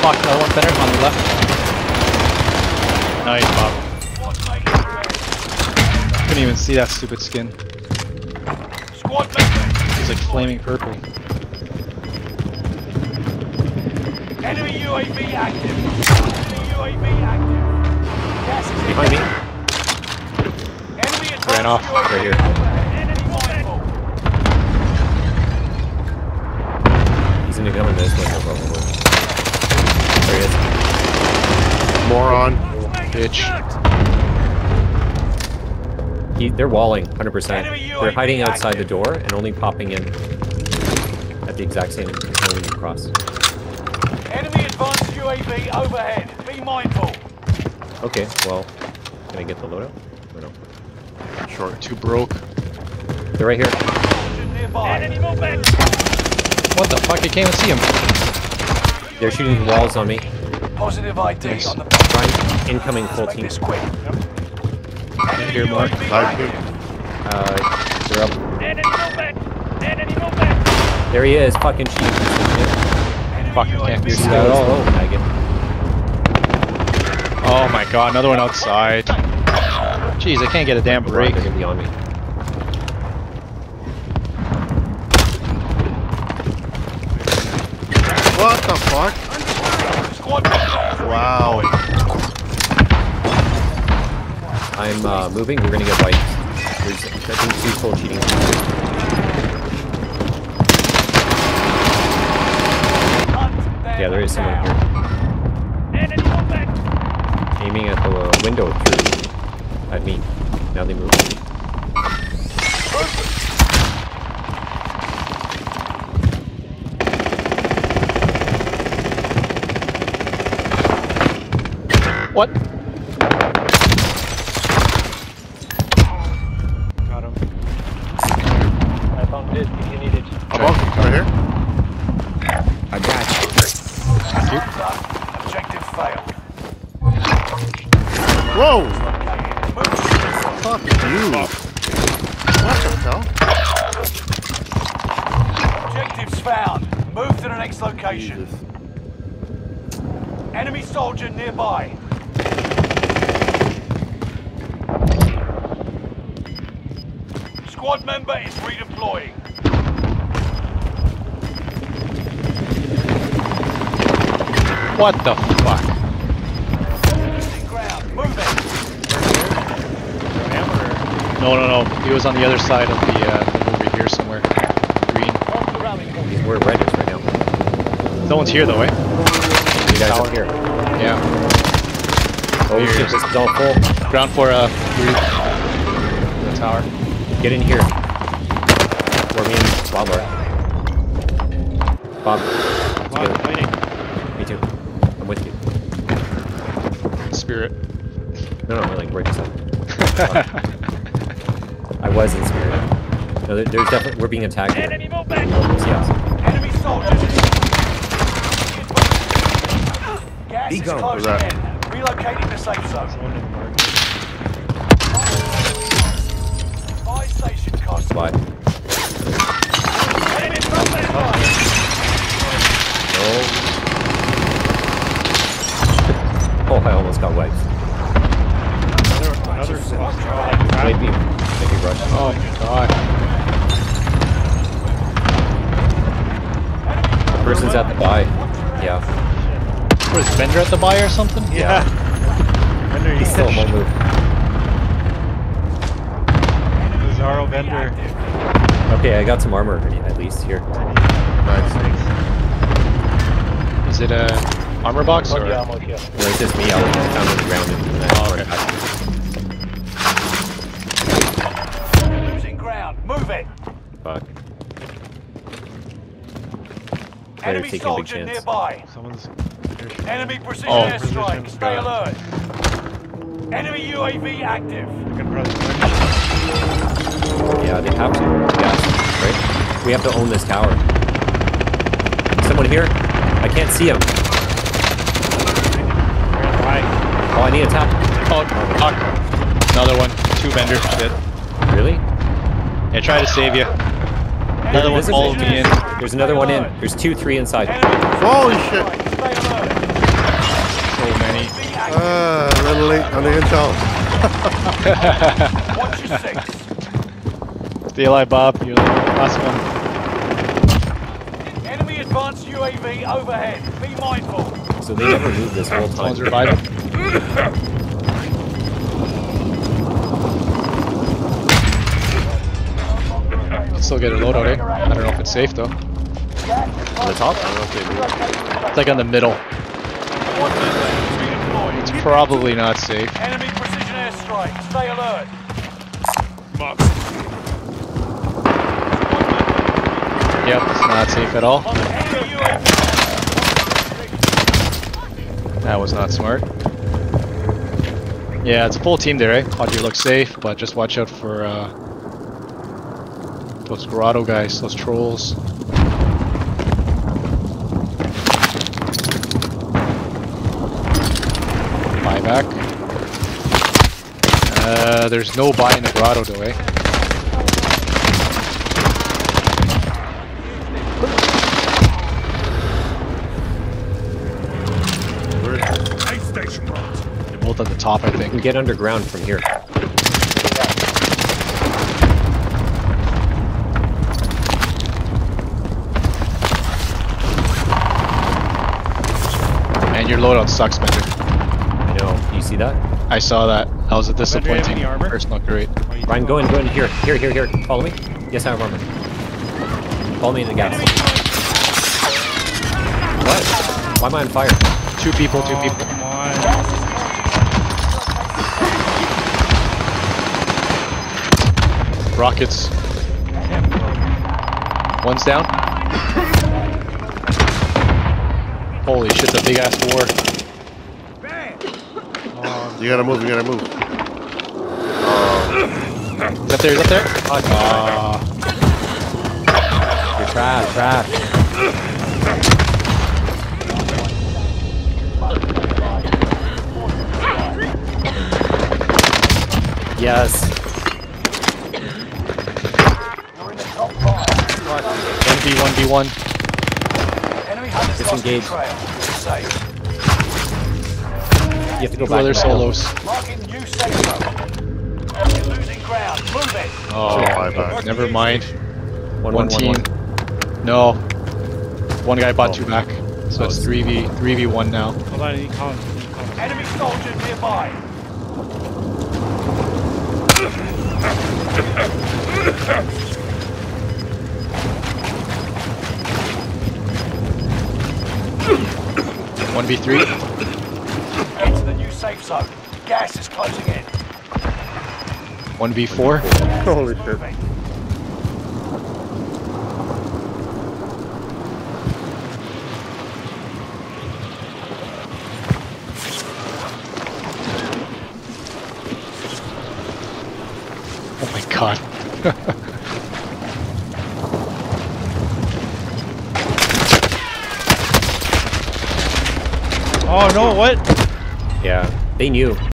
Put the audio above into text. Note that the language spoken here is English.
Fuck, another one better on the left. Nice, Bob. Couldn't even see that stupid skin. Squad member. It's like flaming purple. Enemy UAV active. Enemy UAV active. Gas is Behind me. Enemy Ran off. UAV Right here. Enemy. He's gonna come in this window probably. There he is. Moron. Bitch. He, they're walling, 100%. They're hiding outside the door and only popping in at the exact same moment you cross. Enemy advanced UAV overhead. Be mindful. Okay, well, can I get the loadout? Or no? Short. Too broke. They're right here. Soldier nearby. Enemy movement. What the fuck? I can't even see him. They're shooting walls on me. Positive ID Nice. on the Ryan, incoming full team. this quick. Enemy Here, Mark. UAV Uh, they're up. Enemy movement. Enemy movement. There he is, fucking cheat. Enemy Fuck, I can't UAV see that at all. slow, faggot. Oh my god, another one outside. Jeez, I can't get a damn Right, break. they're gonna be on me. Fuck? Wow. I'm uh, moving, we're gonna get wiped. There's, I think, two full cheating. Yeah, there is someone here. Aiming at the window through at me. Now they move. What? Got him. I found it if you need it. Above, right here. I got Objective failed. Whoa! Fuck you. What the hell? Objectives found. Move to the next location. Jesus. Enemy soldier nearby. Squad member is redeploying. What the fuck? Losing ground. Moving. No, no, no. He was on the other side of the, uh, over here somewhere. Green. He's where red is right now. No one's here though, eh? You guys up here. Yeah. Oh Here. shit, this is all full. Ground floor, uh, roof. The tower. Get in here. Where me and Bob are. Bob. together. Me too. I'm with you. Spirit. No, no, like right beside. I was in spirit. No, there, there's definitely we're being attacked. Here. Enemy movement. Yeah. Enemy soldiers. Gas Be is gone. closing Right. in. Relocating the safe zone. Station cost. But Enemy movement. no. Oh, I almost got wiped. Maybe, maybe rush. Oh my god. The person's at the buy. Yeah. What is Bender at the buy or something? Yeah. He's still won't move. Bizarro Bender. Okay, I got some armor at least here. Nice. Is it a armor box or? No, it's just me. I was found on the ground and I Oh, brought okay. back. Losing ground. Move it. Fuck. Better Enemy take a big soldier nearby. Someone's. Enemy precision Oh. airstrike. Stay alert. Enemy UAV active. Yeah, they have to. Yes, right? We have to own this tower. Someone here? I can't see him. Oh, I need a tap. Oh, fuck. Another one. Two vendors. Shit. Really? Yeah, try to save you. Another Enemy one This is followed me in. There's another one in. There's two, three inside. Holy shit! Stay alert. active. Uh, a little late on the intel. Watch your six. Stay alive, Bob. You're the last one. Enemy advanced UAV overhead. Be mindful. So they never moved this whole time. One's reviving. Can still get a loadout, eh? I don't know if it's safe though. On the top? I don't know if they moved. It's like on the middle. It's probably not safe. Enemy precision airstrike. Stay alert. Yep, it's not safe at all. That was not smart. Yeah, it's a full team there, eh? Audrey looks safe, but just watch out for uh, those grotto guys, those trolls. Buy back. Uh, there's no buy in the grotto though, eh? Top, I We can get underground from here. And your loadout sucks, Bender. I know. You see that? I saw that. That was a disappointing any armor? personal grade. Ryan, go in, go in. Here, here, here, here. Follow me. Yes, I have armor. Follow me in the gas. What? Why am I on fire? Two people, two people. Come Rockets. One's down. Holy shit, the big ass war. You gotta move, you gotta move. Is that there? Is that there? Ah, You're trash, trash. Yes. 1v, 1v1. Enemy hunters Disengage. You have to go Two back. other to solos. Marking new safe zone. You're losing ground. Move it. Oh, buy back. never mind. One, One one, one, team. one. No. One guy bought Oh. two back. So Oh, it's it's- 3v, 3v1 now. Hold on, I need comms. I need comms. Enemy soldiers nearby. One v three. Into the new safe zone. Gas is closing in. One v four. Holy shit. Oh my god. Oh no, what? Yeah, they knew.